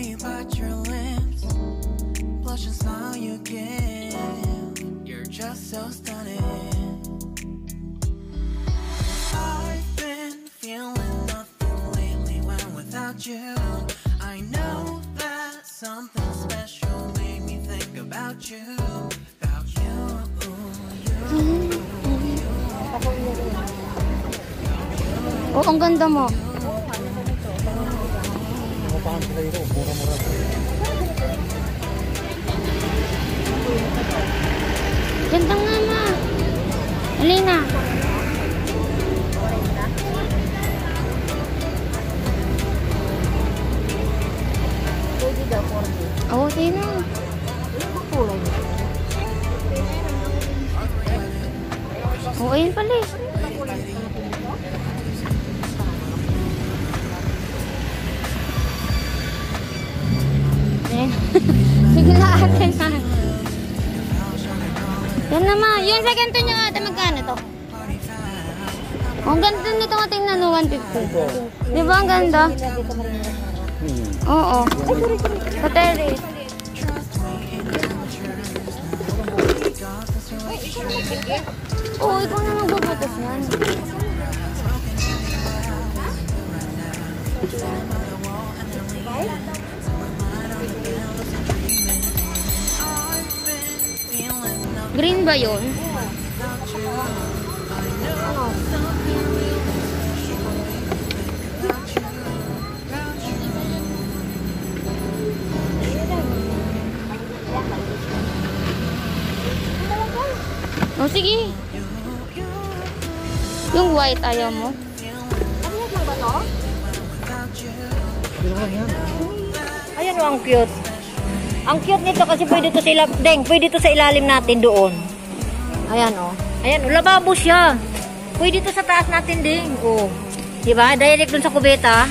Your lips, blush you. You're just so stunning. I've been feeling nothing lately when without you. I know that something special made me think about you. About you, you. Oh, ang ganda mo. Ganda nga ma. Alina. Oo, oh, sino? Oo, ayun pala eh. Eh, Sige na ate na. Yan naman. Yung sa ganito nyo ate, magkano to? Ang ganda nito nga tingnan no, 150. Di ba ang ganda? Oo. Sa terrace. Oo, ikaw na magbubutas yan. Green ba yun? Oh, sige. Yung white ayaw mo? Ayan o, ang cute. Ang cute nito kasi pwede to sa ilalim, deng, pwede to sa ilalim natin doon. Ayan o. Ayan o, lababo siya. Pwede to sa taas natin ding. O. Diba? Direct dun sa kubeta.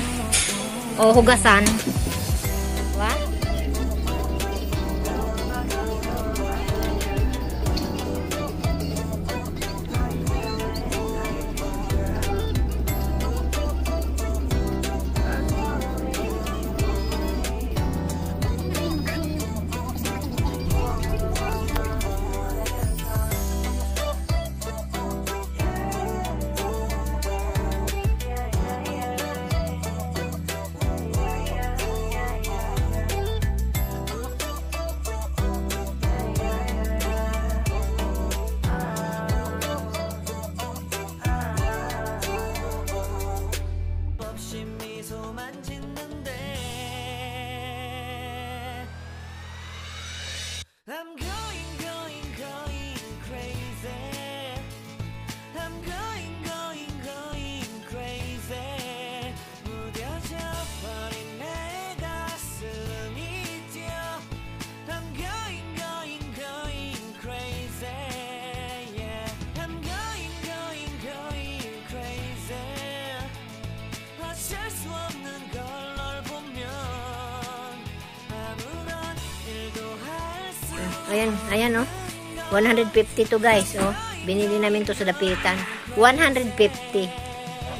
O, hugasan. Ayan, ayan o. 150 to guys, oh. Binili namin to sa dapitan. 150.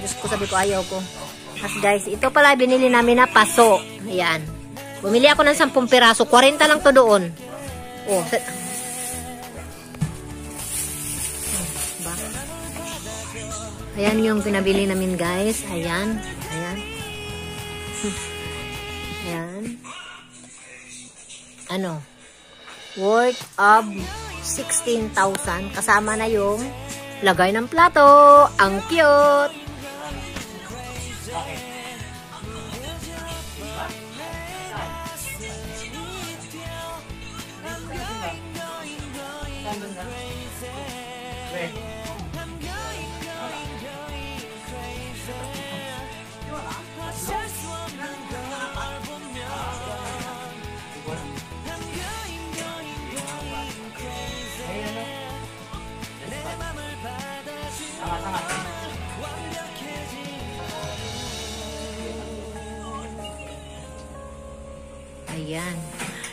Diyos ko, sabi ko, ayaw ko. As guys, ito pala binili namin na paso. Ayan. Bumili ako ng 10 piraso. 40 lang to doon. Oh? Ayan yung pinabili namin guys. Ayan. Ayan. Ayan. Ano? Worth of 16,000. Kasama na yung lagay ng plato. Ang cute! Ayan.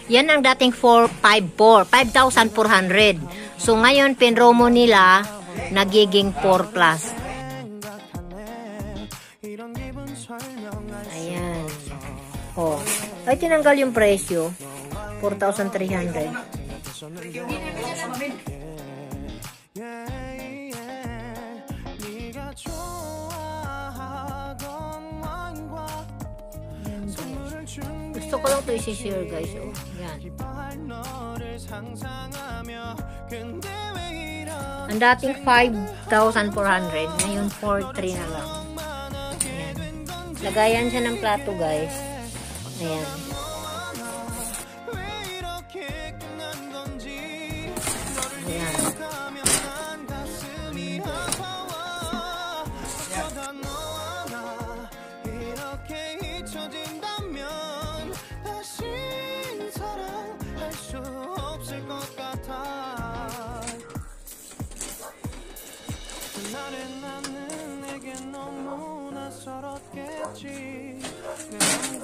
Yan ang dating 454. 5,400. So, ngayon, pinromo nila, nagiging 4 plus. Ayan. Oh. Ay, tinanggal yung presyo. 4,300. Gusto ko lang ito isi-share guys. Oh. Yan. Ang dating 5,400, ngayon 4,300 na lang. Ayan. Lagayan siya ng plato guys. Ayan.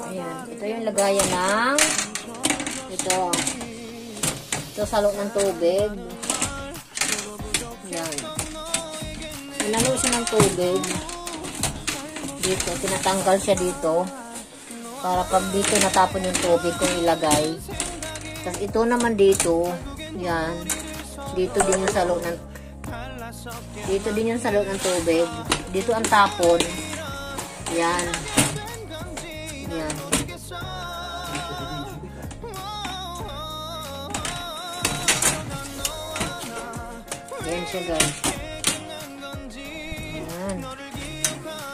Ayan. Ito yung lagayan ng ito. Ito salo ng tubig. Ayan. Inalo siya ng tubig. Dito. Tinatanggal siya dito. Para pag dito natapon yung tubig kung ilagay. Tapos ito naman dito. Yan. Dito din yung salo ng dito din yung salo ng tubig. Dito ang tapon. Yan. Yan. Yan siya guys. Yan.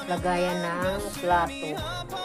Lagayan ng plato.